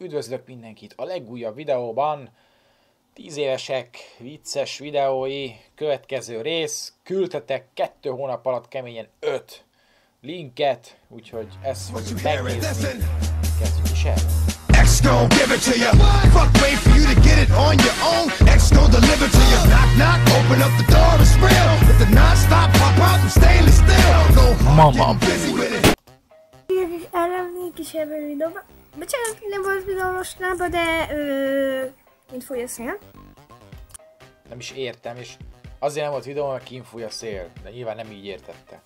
Üdvözlök mindenkit a legújabb videóban. 10 évesek vicces videói, következő rész. Küldtetek kettő hónap alatt keményen 5 linket, úgyhogy ezt fogjuk megnézni. Kezdjük is el. X gon' give it to you. Fuck, wait for you to get it on your own. X gon' deliver to you. Knock, knock, open up the door, it's real. With the non-stop pop out from stainless steel. Go hard, Mama. busy ellenni kísérő videóban. Bocsánat, nem volt videó mostanában, de ö, mint fúj a szél. Nem is értem, és azért nem volt videó, mert kinfúj a szél. De nyilván nem így értette.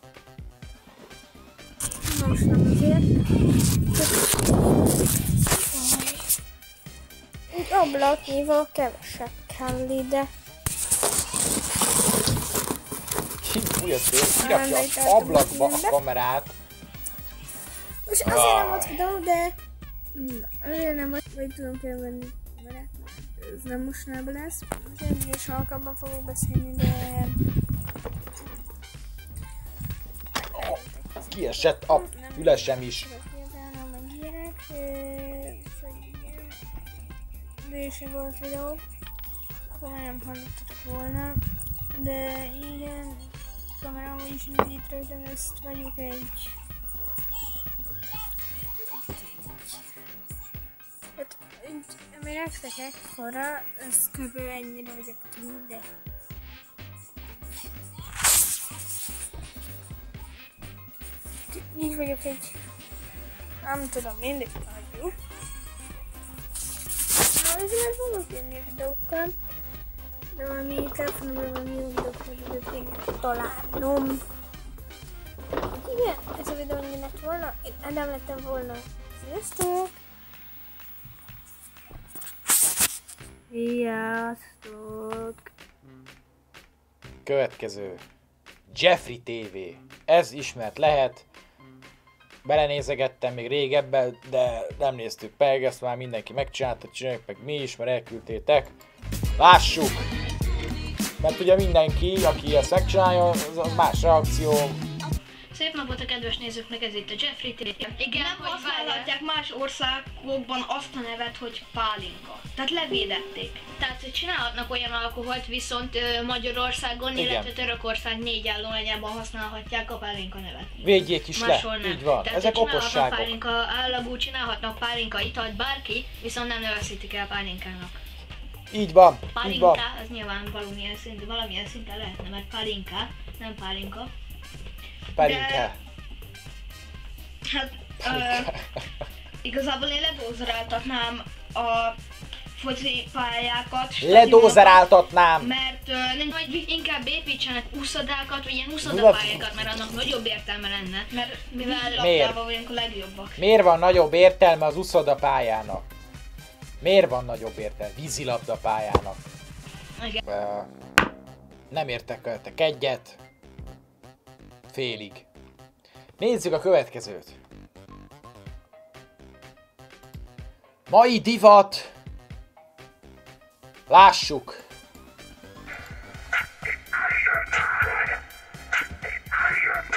Most nem azért. Egy ablaknyival kevesebb kell ide. Kinfúj a szél, kirakja az ablakba a kamerát. Most azért nem volt videó, de... Na, azért nem volt, vagy tudom felvenni vele. Ez nem mostanában lesz. Azért is halkabban fogok beszélni, de... Kiesett a fülesem is. Utána meg ilyenek, ö, úgyhogy igen. Rési volt videó, akkor már nem hallottatok volna, de igen, kamerámmal is indít rajtam, ezt vagyok egy... ami nektek ekkora, ez kb. ennyire vagyok túl, de... Így vagyok egy nem tudom, mindig nagyobb. Na, ezért fogok jönni videókkal. De valami telefonomra valami jó videókkal tudok találnom. Igen, ez a videó ennyi lett volna. Én Adam lettem volna. Sziasztok! Sziasztok! Következő. Jeffrey TV. Ez ismert lehet. Belenézegettem még régebben, de nem néztük meg, ezt már mindenki megcsinálta, csináljuk meg mi is, mert elküldtétek. Lássuk! Mert ugye mindenki, aki ezt megcsinálja, az az más reakció. Szép napot a kedves nézőknek, ez itt a Jeffrey T. Igen, nem használhatják más országokban azt a nevet, hogy pálinka. Tehát levédették. Tehát hogy csinálhatnak olyan alkoholt, viszont ö, Magyarországon, Igen. illetve Törökország négy állományában használhatják a pálinka nevet. Védjék is le, Máshol nem. így van. Tehát, Ezek okosságok. Pálinka állagú, csinálhatnak pálinka italt bárki, viszont nem nevezhetik el pálinkának. Így van, így Pálinka, van. az nyilván valamilyen szinten, valamilyen szinten lehetne, mert pálinka, nem pálinka. Perinke. Hát ö, igazából én ledózeráltatnám a foci pályákat. Ledózeráltatnám. Mert ö, nem, Vagy inkább építsenek úszodákat, vagy ilyen Ula- úszodapályákat, mert annak nagyobb értelme lenne. mert Mivel labdában vagyunk a legjobbak. Miért van nagyobb értelme az uszoda pályának? Miért van nagyobb értelme vízilabda pályának? Igen. Ö, nem értekeltek egyet. Félig. Nézzük a következőt. Mai divat. Lássuk.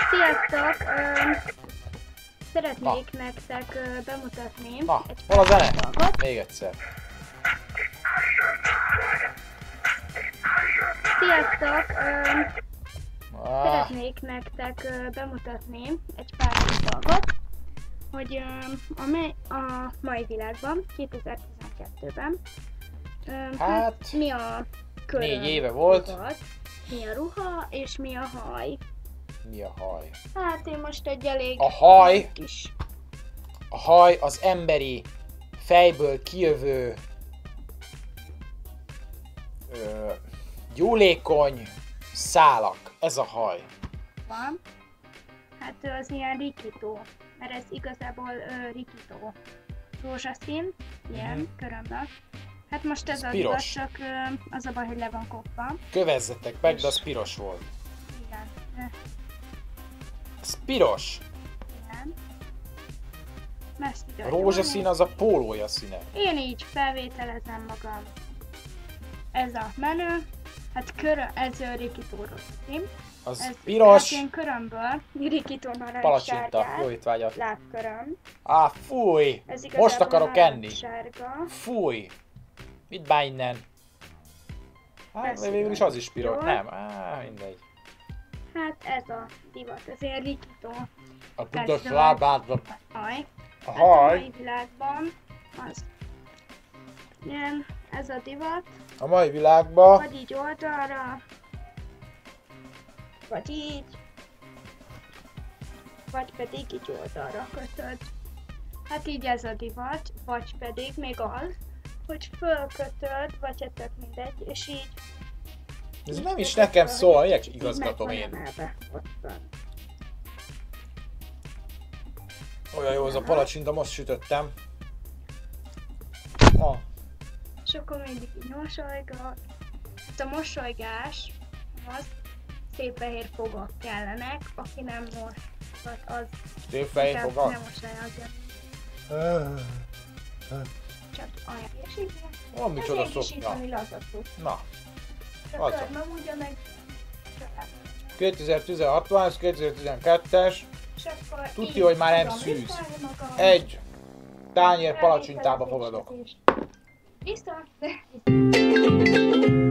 Sziasztok! Ö, szeretnék nektek ö, bemutatni Na, egy hol a zene? dolgot. Még egyszer. Sziasztok! Ö, Ah, Szeretnék nektek bemutatni egy pár dolgot, hogy a, me- a mai világban, 2012-ben, ö, Hát, mi a köröm négy éve volt. divat, mi a ruha és mi a haj. mi a haj? Hát én most egy elég A haj, kis a haj az emberi fejből kijövő ö, gyúlékony szálak. Ez a haj. van. Hát az ilyen rikító, mert ez igazából ö, rikító. Rózsaszín, ilyen Mhm. körömben. Hát most ez Ez az piros. igaz, csak ö, az a baj, hogy le van kopva. Kövezzetek meg, de az piros volt. Igen. Ez piros. igen. A rózsaszín az a pólója színe. Én így felvételezem magam. Ez a menő. Hát körö, ez a rikító rózsaszín. Az Ez piros, Hát körömből, rikító narancs palacsinta. Jó sárgát, étvágyat. lábköröm. Á, fúj! Ez Most akarok enni. Sárga. Fúj! Mit bár innen? Hát, végül is az is piros. jó. Nem, á, mindegy. Hát ez a divat, ez ilyen rikító A Persze. lábát, haj. a Hát a haj, mai világban az ilyen, ez a divat, a mai világban. vagy így oldalra, vagy így, vagy pedig így oldalra kötöd. Hát így ez a divat, vagy pedig még az, hogy fölkötöd, vagy hát tök mindegy, és így Ez így nem is nekem föl, szól, így igazgatom én. emelve. Olyan jó az a palacsinta, most sütöttem. Ah, És akkor mindig így mosolygat. Hát a mosolygás az szép fehér fogak kellenek, aki nem most, az szép fehér fogad. nem mosolyogja. Csak olyan. És így van. Micsoda szoknya. Na, Az a- nem ugye meg... 2016 van, ez 2012-es. És akkor Tudja, hogy már nem szűz. Egy tányér palacsintába Elviselek fogadok. is. Viszont...